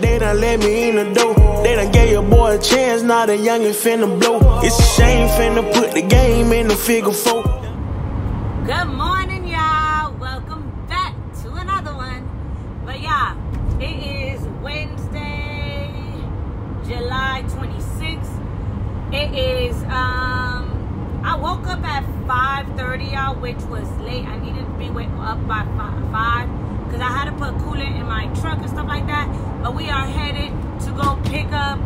They done let me in the door. They done gave your boy a chance, now the youngin' finna blow. It's a shame finna put the game in the figure four. Good morning, y'all. Welcome back to another one. But yeah, it is Wednesday, July 26th. It is um I woke up at 5:30, y'all, which was late. I needed to be wake up by five because I had to put coolant in my truck and stuff like that. But we are headed to go pick up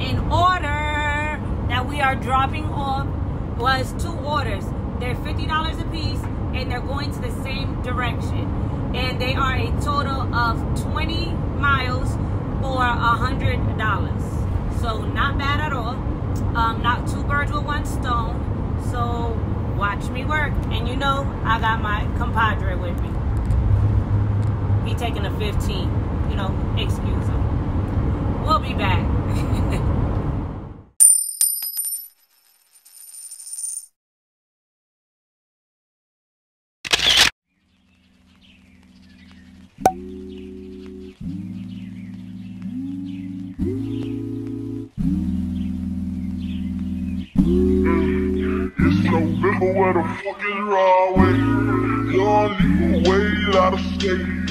an order that we are dropping off. Was two orders. They're fifty dollars a piece, and they're going to the same direction. And they are a total of twenty miles for a hundred dollars. So not bad at all. Um, not two birds with one stone. So watch me work. And you know, I got my compadre with me. He taking a 15. You know, excuse him. We'll be back. Where the fuck is Rahway? Young nigga way out of state.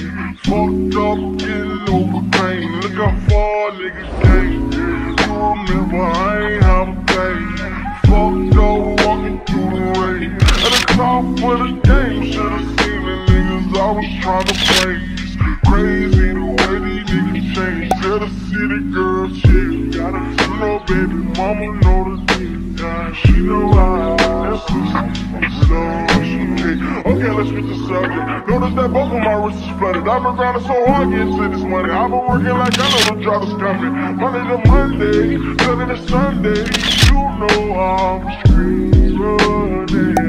Fucked up, getting over pain. Look how far niggas came. You remember I ain't have a thing. Fucked up, walking through the rain. At the top of the game, should've seen the niggas I was trying to Okay, let's the subject. Notice that both of my wrists is flooded. I've been grinding so hard getting to this money. I've been working like I know the job is coming. Monday to Monday, Sunday to Sunday. You know I'm running.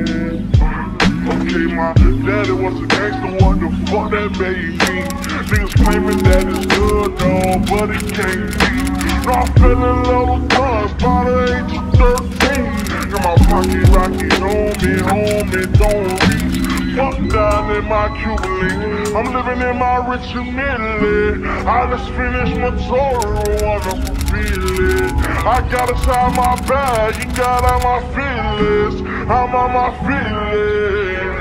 Okay, my daddy was a gangster, what the fuck that made me? Niggas claiming that it's good, dog, but it can't be. No, I fell in love with guns by the age of 13. Got my pocket rocket on me, don't reach. Fuck down in my Jubilee. I'm living in my rich humility. I just finished my Toro, wanna fulfill it. I got inside my bag, you got out my feelings. I'm on my feelings.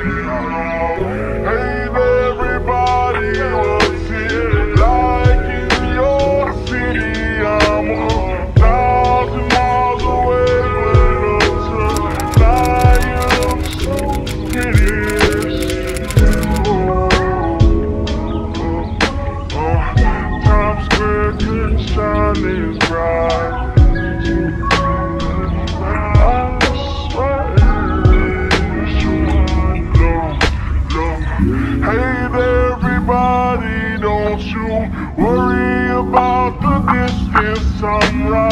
Right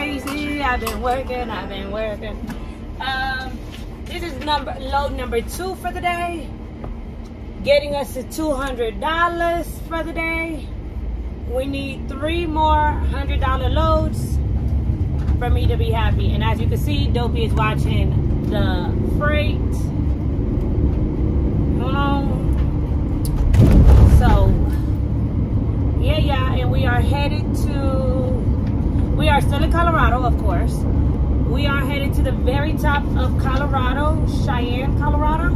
crazy. I've been working, I've been working. Um, this is number load number two for the day. Getting us to $200 for the day. We need three more $100 loads. for me to be happy. And as you can see, Dopey is watching the freight. Hold on. So, yeah, yeah, and we are headed to, we are still in Colorado, of course. We are headed to the very top of Colorado, Cheyenne, Colorado.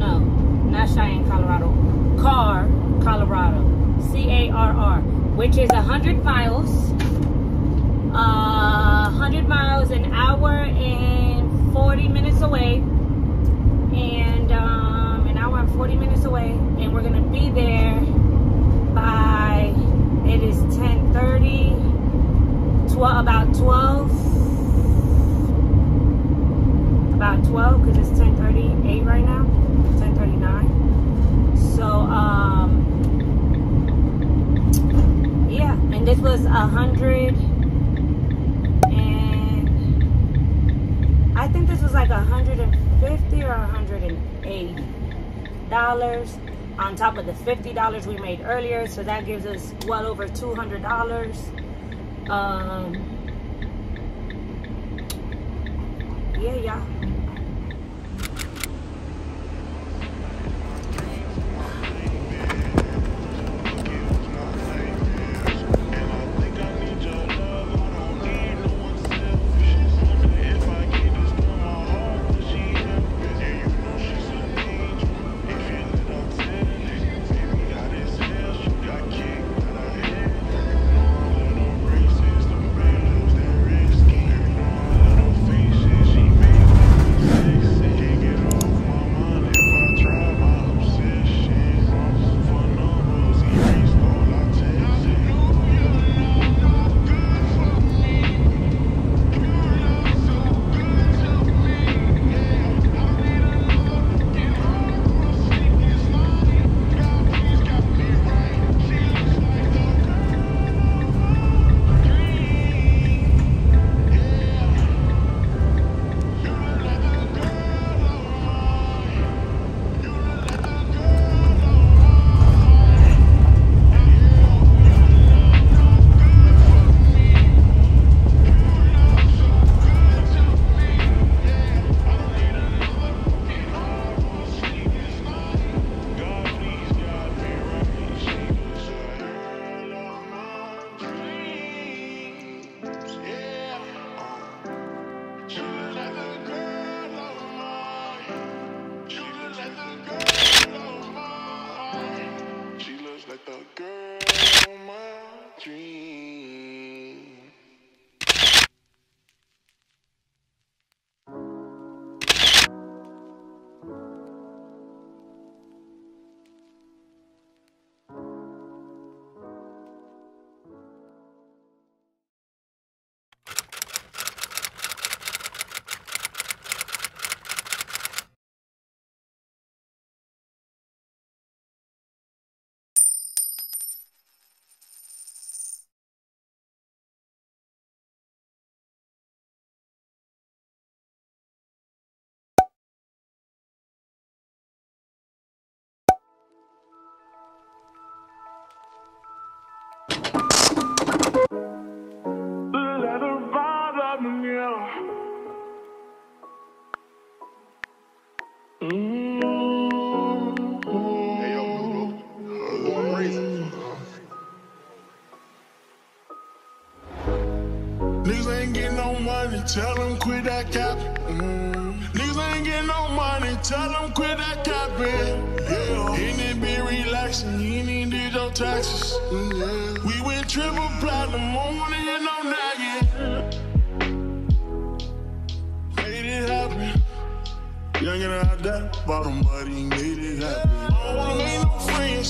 No, not Cheyenne, Colorado. Carr, Colorado. C-A-R-R, which is 100 miles. Uh, 100 miles, an hour and 40 minutes away. And um, an hour and 40 minutes away. And we're going to be there by, it is 10.30, 12, about 12. About 12, because it's 10.38 right now. 10.39. So, um, yeah, and this was a hundred and I think this was like a hundred and fifty or a hundred and eighty dollars on top of the fifty dollars we made earlier. So that gives us well over two hundred dollars. Um, yeah, yeah. Tell them quit that cap. Mm. Niggas ain't getting no money, tell them quit that capping. Yeah. Ain't it be relaxing, ain't even did your taxes. Mm, yeah. We went triple platinum, I wanna get no nagging. Made it happen. Young and out there, bottom buddy, made it happen. I don't wanna make no friends,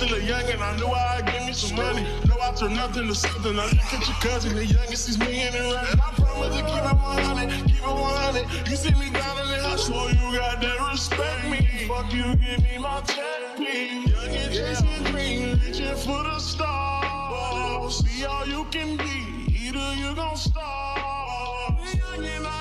still a young and I knew I'd give me some money. Know I turn nothing to something. I look at your cousin, the youngest, he's me and running. I promise to keep it 100, keep it 100. You see me grinding in school, you got that respect me. Fuck you, give me my check, please. Young and chasing green, reaching for the stars. See all you can be, either you gon' starve. Young and I